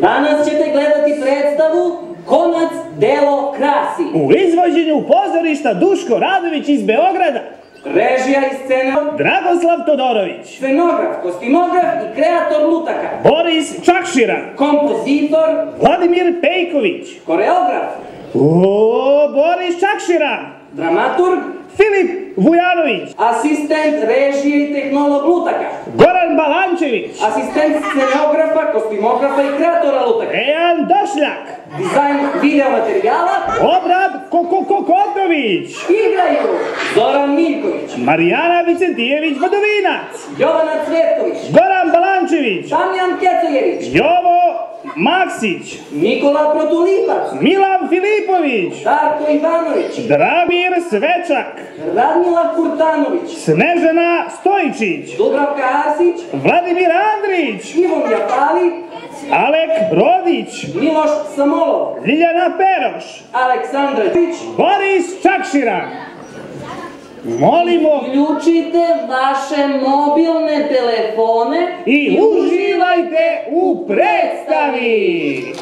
Danas ćete gledati predstavu Konac delo krasi. U izvođenju pozorišta Duško Radović iz Beograda, Režija i scena, Dragoslav Todorović, scenograf, kostimograf i kreator lutaka. Boris Čakširan, Kompozitor, Vladimir Pejković, koreograf, o, Boris Čakširan, dramaturg, Filip Vujanović, asistent režije i tehnolog lutaka. Goran Balančević, Asistent scenografa, kostimografa i kreatora lutaka. Ejan Došljak, Dizajn video materijala. Obrad Kokokokotović, Igraju Zoran Miljković, Marijana Vicentijević Badovinac, Jovana Cvetković, Goran Balančević, Damjan Kecojević, Jovo Maksić, Nikola Protulipac, Milan Filipović, Darko Ivanović, Dramir Svečak, Radmila Kurtanović, Snežana Stojičić, Dubravka Arsić, Vladimir Andrić, Ivo Japali, Alek Rodić, Miloš Samolov, Ljiljana Peroš, Aleksandra. Boris Čakširan. Molimo Uključite vaše mobilne telefone i uživajte u predstavi!